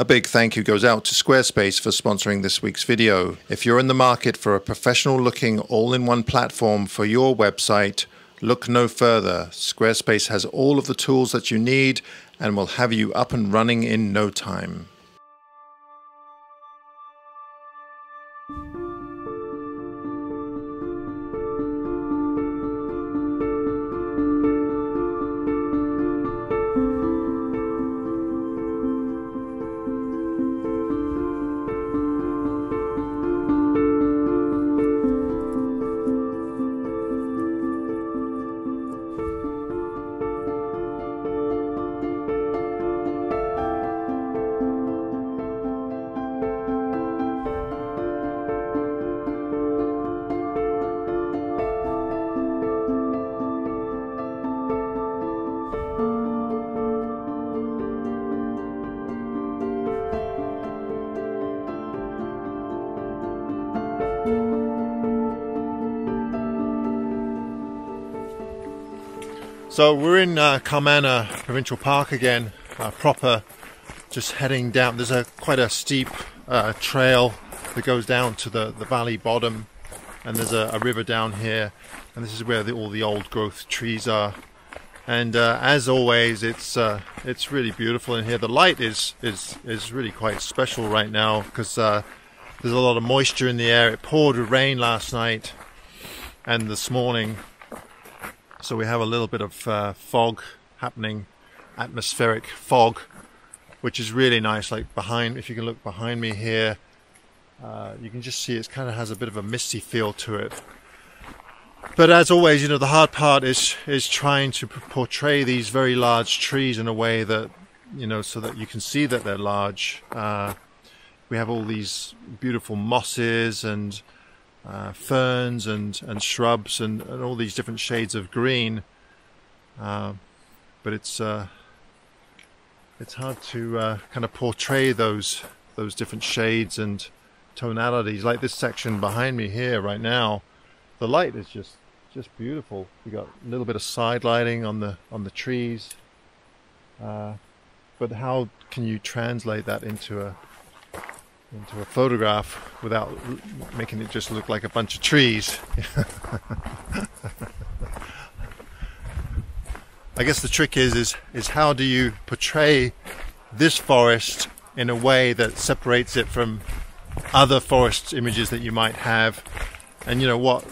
A big thank you goes out to Squarespace for sponsoring this week's video. If you're in the market for a professional looking all in one platform for your website, look no further. Squarespace has all of the tools that you need and will have you up and running in no time. So we're in uh, Carmanah Provincial Park again, uh, proper, just heading down. There's a quite a steep uh, trail that goes down to the, the valley bottom, and there's a, a river down here, and this is where the, all the old growth trees are. And uh, as always, it's uh, it's really beautiful in here. The light is is is really quite special right now because uh, there's a lot of moisture in the air. It poured with rain last night, and this morning so we have a little bit of uh, fog happening, atmospheric fog, which is really nice. Like behind, if you can look behind me here, uh, you can just see it kind of has a bit of a misty feel to it. But as always, you know, the hard part is is trying to portray these very large trees in a way that, you know, so that you can see that they're large. Uh, we have all these beautiful mosses and uh, ferns and, and shrubs and, and, all these different shades of green. Uh, but it's uh, it's hard to uh, kind of portray those those different shades and tonalities. Like this section behind me here right now, the light is just just beautiful. You got a little bit of side lighting on the on the trees. Uh, but how can you translate that into a into a photograph without making it just look like a bunch of trees. I guess the trick is, is is how do you portray this forest in a way that separates it from other forest images that you might have and you know what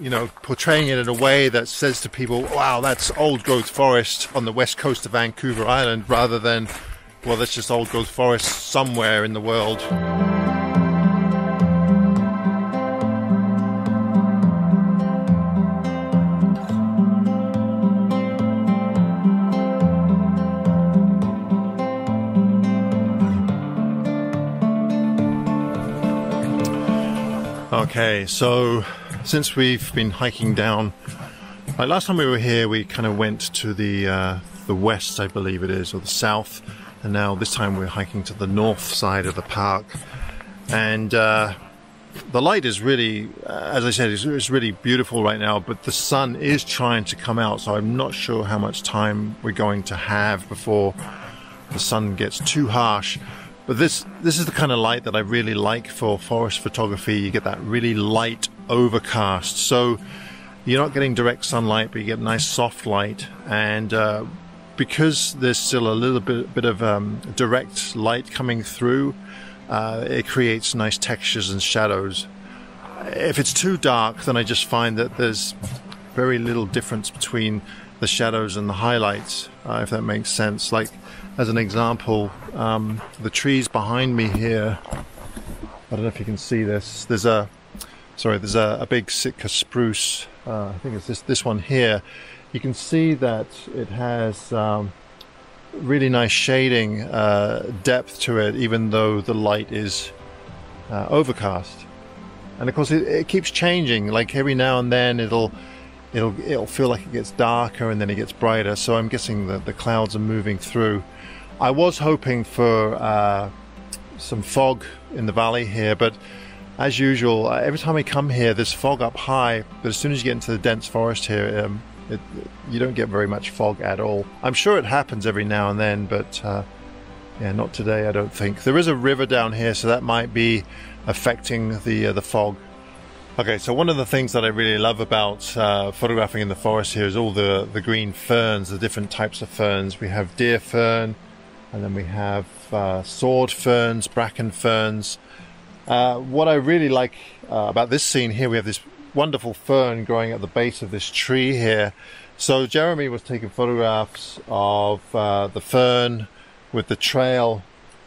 you know portraying it in a way that says to people wow that's old growth forest on the west coast of Vancouver Island rather than well, that's just old growth forest somewhere in the world. Okay, so since we've been hiking down, like last time we were here, we kind of went to the uh, the west, I believe it is, or the south, and now this time we're hiking to the north side of the park. And uh, the light is really uh, as i said it's, it's, really beautiful right now but the sun is trying to come out so i'm not sure how much time we're going to have before the sun gets too harsh but this this is the kind of light that i really like for forest photography you get that really light overcast so you're not getting direct sunlight but you get nice soft light and uh, because there's still a little bit, bit of um, direct light coming through, uh, it creates nice textures and shadows. If it's too dark, then I just find that there's very little difference between the shadows and the highlights, uh, if that makes sense. Like, as an example, um, the trees behind me here, I don't know if you can see this, there's a, sorry, there's a, a big Sitka spruce, uh, I think it's this, this one here you can see that it has um, really nice shading uh, depth to it, even though the light is uh, overcast. And of course, it, it, keeps changing. Like every now and then, it'll it'll it'll feel like it gets darker and then it gets brighter. So I'm guessing that the clouds are moving through. I was hoping for uh, some fog in the valley here, but as usual, uh, every time we come here, there's fog up high. But as soon as you get into the dense forest here, um, it, you don't get very much fog at all. I'm sure it happens every now and then, but uh, Yeah, not today, I don't think. There is a river down here, so that might be affecting the uh, the fog. Okay, so one of the things that I really love about uh, photographing in the forest here is all the, the green ferns, the different types of ferns. We have deer fern, and then we have uh, sword ferns, bracken ferns. Uh, what I really like uh, about this scene here, we have this wonderful fern growing at the base of this tree here. So Jeremy was taking photographs of uh, the fern with the trail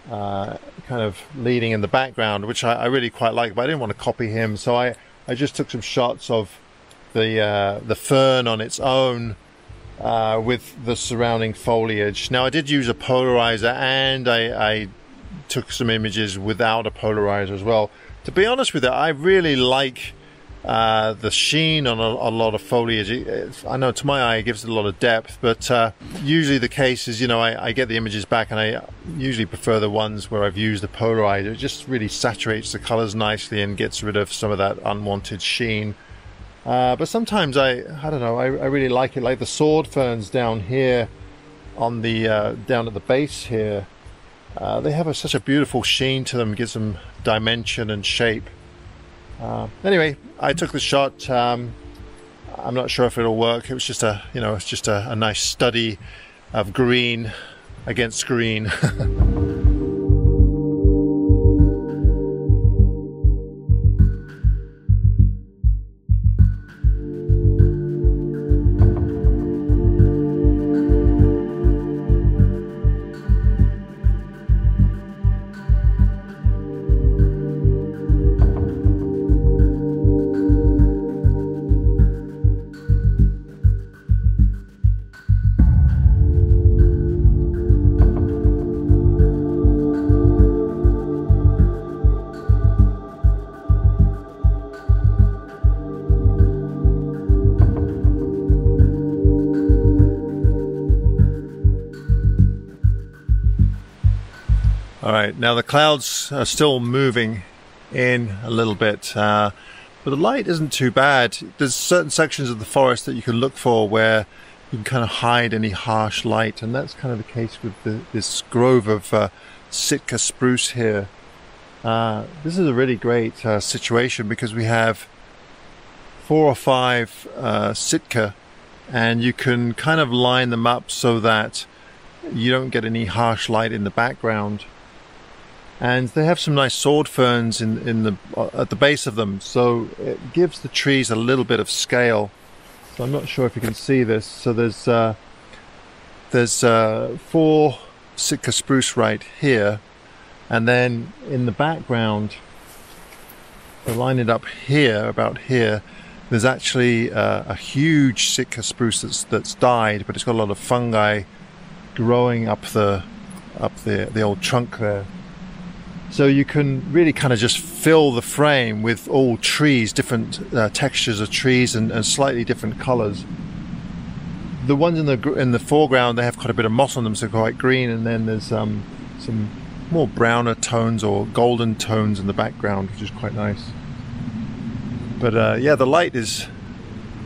uh, kind of leading in the background, which I, I, really quite like, but I didn't want to copy him. So I, I just took some shots of the uh, the fern on its own uh, with the surrounding foliage. Now I did use a polarizer and I, I, took some images without a polarizer as well. To be honest with you, I really like uh, the sheen on a, a lot of foliage. It, I know to my eye it gives it a lot of depth, but uh, usually the case is, you know, I, I, get the images back and I usually prefer the ones where I've used the polarizer. It just really saturates the colors nicely and gets rid of some of that unwanted sheen. Uh, but sometimes I, I don't know, I, I, really like it. Like the sword ferns down here on the, uh, down at the base here. Uh, they have a, such a beautiful sheen to them, gives them dimension and shape. Uh, anyway, I took the shot. Um, I'm not sure if it'll work. It was just a, you know, it's just a, a nice study of green against green. Now the clouds are still moving in a little bit, uh, but the light isn't too bad. There's certain sections of the forest that you can look for where you can kind of hide any harsh light, and that's kind of the case with the, this grove of uh, Sitka spruce here. Uh, this is a really great uh, situation because we have four or five uh, Sitka, and you can kind of line them up so that you don't get any harsh light in the background and they have some nice sword ferns in in the uh, at the base of them. So it gives the trees a little bit of scale. So I'm not sure if you can see this. So there's uh, there's uh, four Sitka spruce right here. And then in the background line it up here about here there's actually uh, a huge Sitka spruce that's that's died but it's got a lot of fungi growing up the up the the old trunk there so you can really kind of just fill the frame with all trees, different uh, textures of trees and, and, slightly different colors. The ones in the in the foreground they have quite a bit of moss on them, so quite green, and then there's um, some more browner tones or golden tones in the background, which is quite nice. But uh, yeah, the light is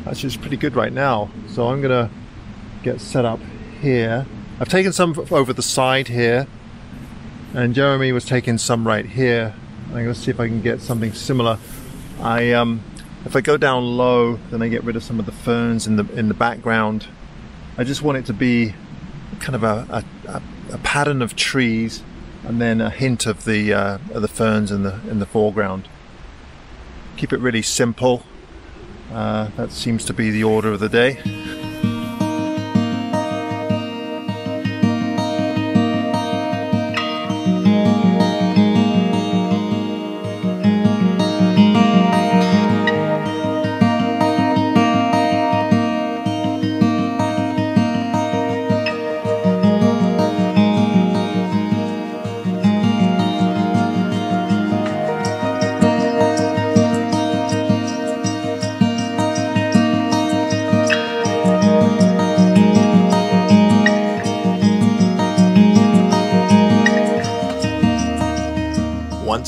actually pretty good right now. So I'm gonna get set up here. I've taken some over the side here and Jeremy was taking some right here. I'm going to see if I can get something similar. I um, if I go down low, then I get rid of some of the ferns in the in the background. I just want it to be kind of a, a, a pattern of trees, and then a hint of the uh, of the ferns in the in the foreground. Keep it really simple. Uh, that seems to be the order of the day.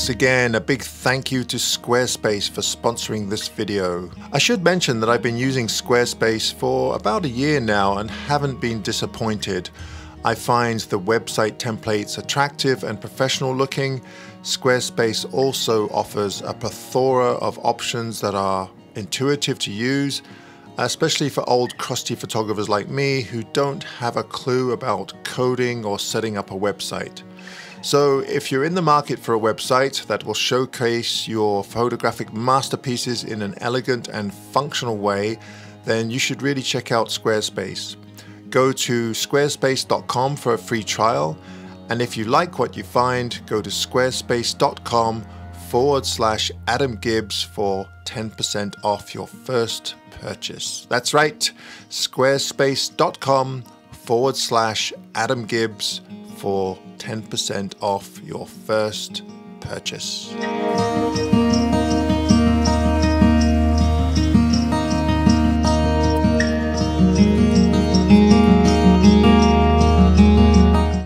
Once again, a big thank you to Squarespace for sponsoring this video. I should mention that I've been using Squarespace for about a year now and haven't been disappointed. I find the website templates attractive and professional looking. Squarespace also offers a plethora of options that are intuitive to use, especially for old crusty photographers like me who don't have a clue about coding or setting up a website. So, if you're in the market for a website that will showcase your photographic masterpieces in an elegant and functional way, then you should really check out Squarespace. Go to squarespace.com for a free trial, and if you like what you find, go to squarespace.com forward slash Adam Gibbs for 10% off your first purchase. That's right, squarespace.com forward slash Adam Gibbs for 10% off your first purchase.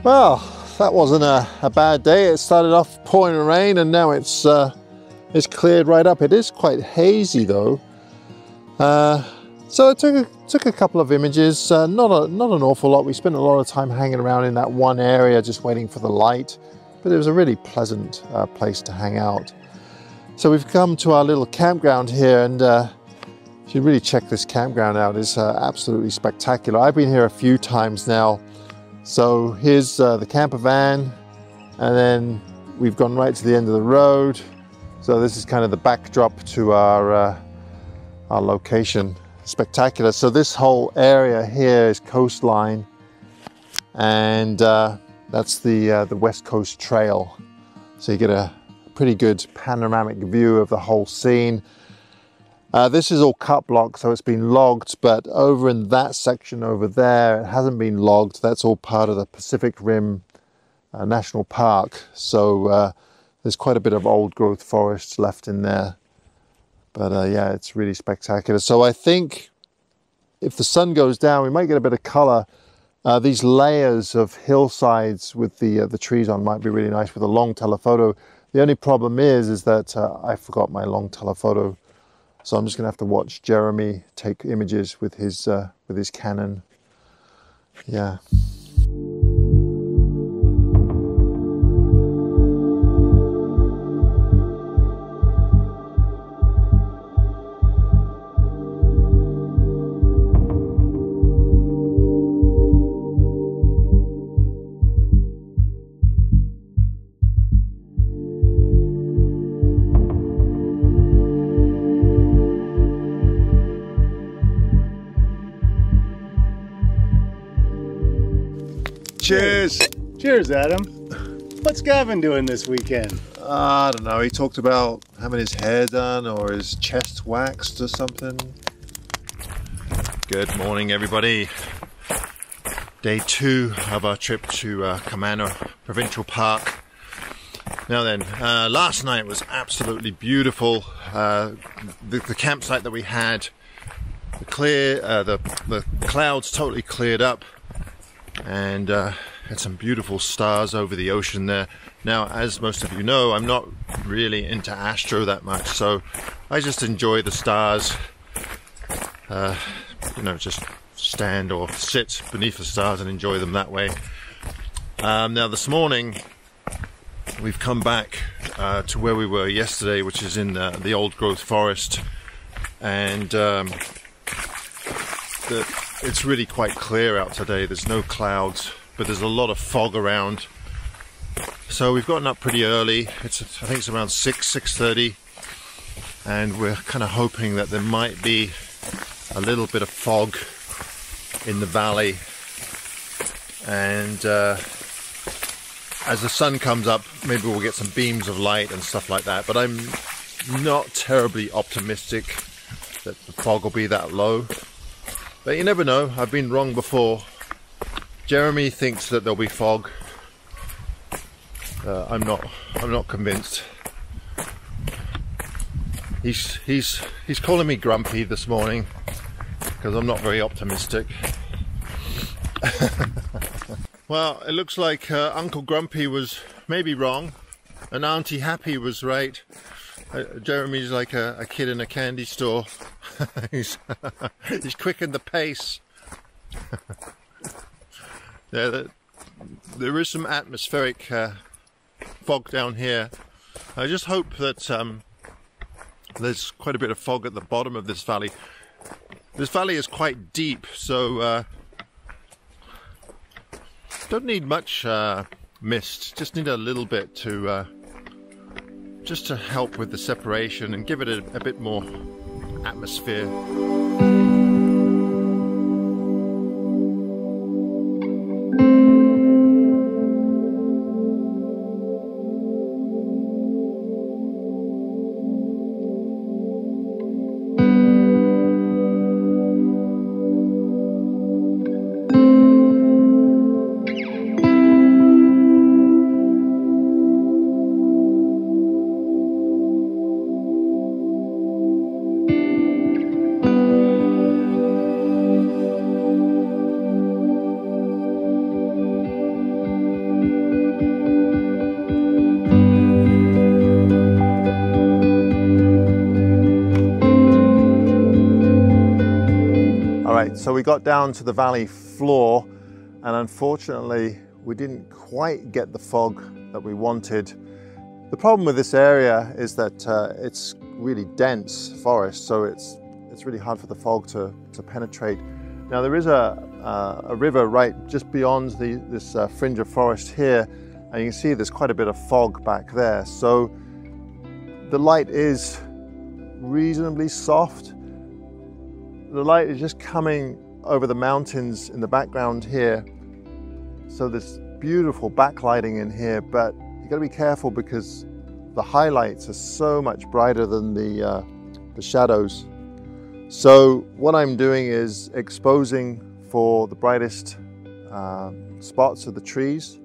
Well, that wasn't a, a, bad day. It started off pouring rain and now it's uh, it's cleared right up. It is quite hazy though. Uh, so I took a, took a couple of images, uh, not, a, not an awful lot. We spent a lot of time hanging around in that one area just waiting for the light, but it was a really pleasant uh, place to hang out. So we've come to our little campground here and uh, you really check this campground out. It's uh, absolutely spectacular. I've been here a few times now. So here's uh, the camper van and then we've gone right to the end of the road. So this is kind of the backdrop to our, uh, our location spectacular. So this whole area here is coastline and uh, that's the, uh, the West Coast Trail. So you get a pretty good panoramic view of the whole scene. Uh, this is all cut block, so it's been logged, but over in that section over there, it hasn't been logged. That's all part of the Pacific Rim uh, National Park. So uh, there's quite a bit of old growth forests left in there. But uh, yeah, it's really spectacular. So I think if the sun goes down, we might get a bit of color. Uh, these layers of hillsides with the uh, the trees on might be really nice with a long telephoto. The only problem is, is that uh, I forgot my long telephoto, so I'm just gonna have to watch Jeremy take images with his uh, with his Canon. Yeah. Cheers. Cheers, Adam. What's Gavin doing this weekend? Uh, I don't know. He talked about having his hair done or his chest waxed or something. Good morning, everybody. Day two of our trip to uh, Carmanah Provincial Park. Now then, uh, last night was absolutely beautiful. Uh, the, the, campsite that we had, the clear, uh, the, the clouds totally cleared up and uh, had some beautiful stars over the ocean there. Now, as most of you know, I'm not really into astro that much, so I just enjoy the stars. Uh, you know, just stand or sit beneath the stars and enjoy them that way. Um, now, this morning we've come back uh, to where we were yesterday, which is in the, the old growth forest, and um, the it's really quite clear out today. There's no clouds, but there's a lot of fog around. So we've gotten up pretty early. It's I think it's around six, six thirty, and we're kind of hoping that there might be a little bit of fog in the valley. And uh, as the sun comes up, maybe we'll get some beams of light and stuff like that. But I'm not terribly optimistic that the fog will be that low. But you never know, I've been wrong before. Jeremy thinks that there'll be fog. Uh, I'm not I'm not convinced. He's he's he's calling me grumpy this morning because I'm not very optimistic. well, it looks like uh, Uncle Grumpy was maybe wrong, and Auntie Happy was right. Uh, Jeremy's like a, a, kid in a candy store. he's, he's quickened the pace. yeah, the, there is some atmospheric uh, fog down here. I just hope that um, there's quite a bit of fog at the bottom of this valley. This valley is quite deep, so uh, don't need much uh, mist. Just need a little bit to uh, just to help with the separation and give it a, a bit more atmosphere. So we got down to the valley floor and unfortunately we didn't quite get the fog that we wanted. The problem with this area is that uh, it's really dense forest, so it's it's really hard for the fog to, to penetrate. Now there is a, uh, a river right just beyond the, this uh, fringe of forest here, and you can see there's quite a bit of fog back there. So the light is reasonably soft, the light is just coming over the mountains in the background here. So there's beautiful backlighting in here, but you gotta be careful because the highlights are so much brighter than the, uh, the shadows. So what I'm doing is exposing for the brightest uh, spots of the trees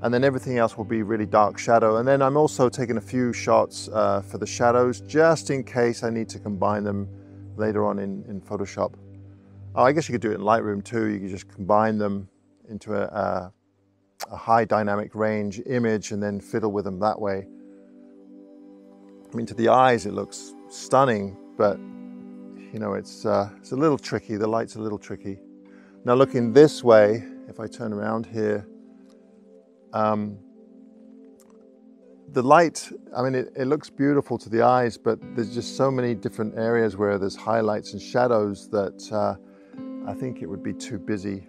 and then everything else will be really dark shadow. And then I'm also taking a few shots uh, for the shadows just in case I need to combine them later on in, in Photoshop. Oh, I guess you could do it in Lightroom too. You could just combine them into a, a, a high dynamic range image and then fiddle with them that way. I mean, to the eyes, it looks stunning, but you know, it's, uh, it's a little tricky. The light's a little tricky. Now looking this way, if I turn around here, um, the light, I mean, it, it, looks beautiful to the eyes, but there's just so many different areas where there's highlights and shadows that uh, I think it would be too busy.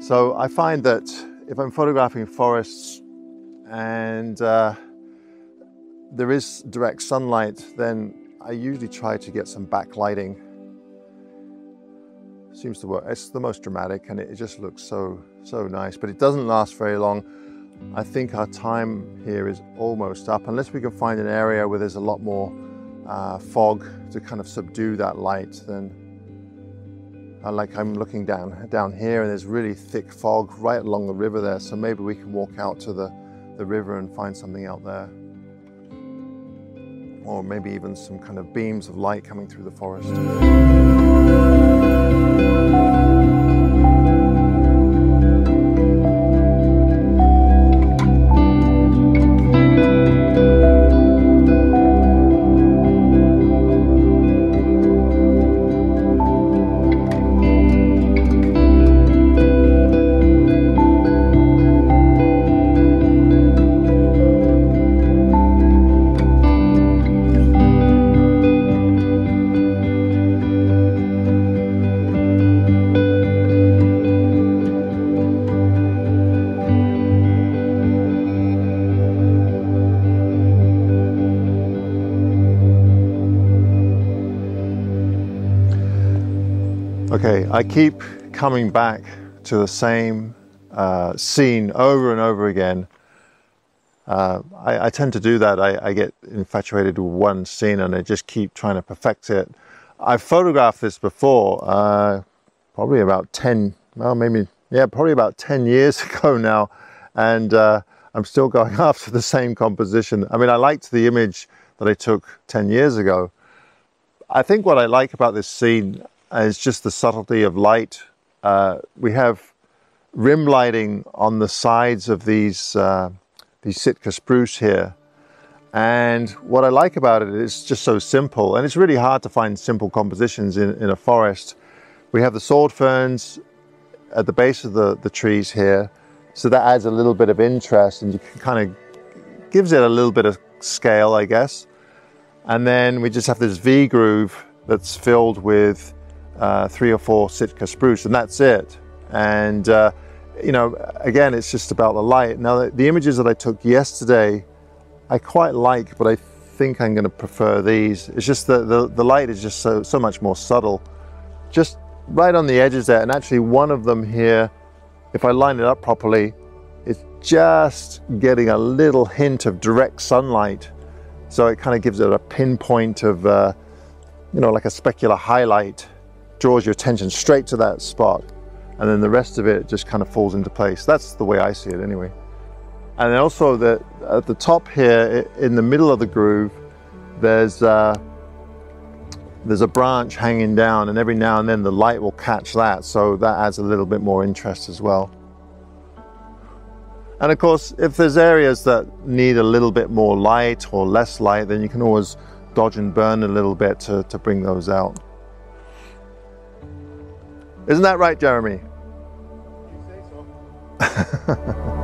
So I find that if I'm photographing forests and uh, there is direct sunlight, then I usually try to get some backlighting. Seems to work. It's the most dramatic and it just looks so, so nice, but it doesn't last very long. I think our time here is almost up, unless we can find an area where there's a lot more uh, fog to kind of subdue that light, then uh, like I'm looking down, down here and there's really thick fog right along the river there, so maybe we can walk out to the, the river and find something out there. Or maybe even some kind of beams of light coming through the forest. Okay, I keep coming back to the same uh, scene over and over again. Uh, I, I, tend to do that. I, I, get infatuated with one scene and I just keep trying to perfect it. I've photographed this before, uh, probably about 10, well, maybe, yeah, probably about 10 years ago now. And uh, I'm still going after the same composition. I mean, I liked the image that I took 10 years ago. I think what I like about this scene is just the subtlety of light. Uh, we have rim lighting on the sides of these, uh, these Sitka spruce here. And what I like about it is just so simple. And it's really hard to find simple compositions in, in a forest. We have the sword ferns at the base of the, the trees here. So that adds a little bit of interest and you can kind of gives it a little bit of scale, I guess. And then we just have this V groove that's filled with uh, three or four Sitka spruce, and that's it. And uh, you know, again, it's just about the light. Now, the images that I took yesterday, I quite like, but I think I'm going to prefer these. It's just that the, the light is just so, so much more subtle. Just right on the edges there, and actually one of them here, if I line it up properly, is just getting a little hint of direct sunlight. So it kind of gives it a pinpoint of, uh, you know, like a specular highlight, draws your attention straight to that spot. And then the rest of it just kind of falls into place. That's the way I see it anyway. And also the, at the top here, in the middle of the groove, there's, uh, there's a branch hanging down and every now and then the light will catch that. So that adds a little bit more interest as well. And of course, if there's areas that need a little bit more light or less light, then you can always dodge and burn a little bit to, to bring those out. Isn't that right, Jeremy?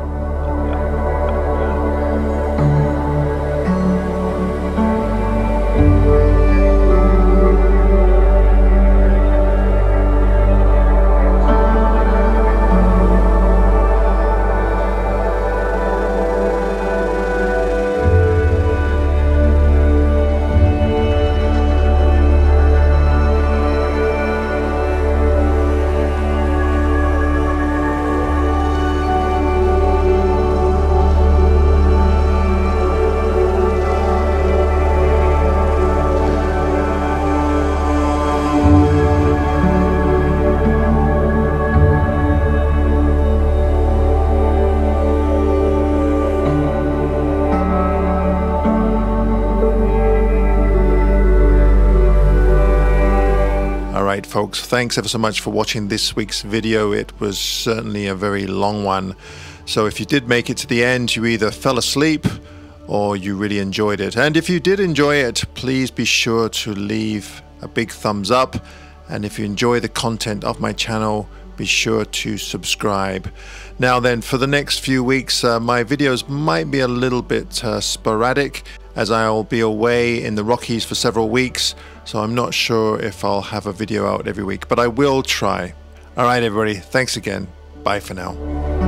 folks, thanks ever so much for watching this week's video. It was certainly a very long one. So if you did make it to the end, you either fell asleep or you really enjoyed it. And if you did enjoy it, please be sure to leave a big thumbs up. And if you enjoy the content of my channel, be sure to subscribe. Now then, for the next few weeks, uh, my videos might be a little bit uh, sporadic as I'll be away in the Rockies for several weeks, so I'm not sure if I'll have a video out every week, but I will try. Alright everybody, thanks again. Bye for now.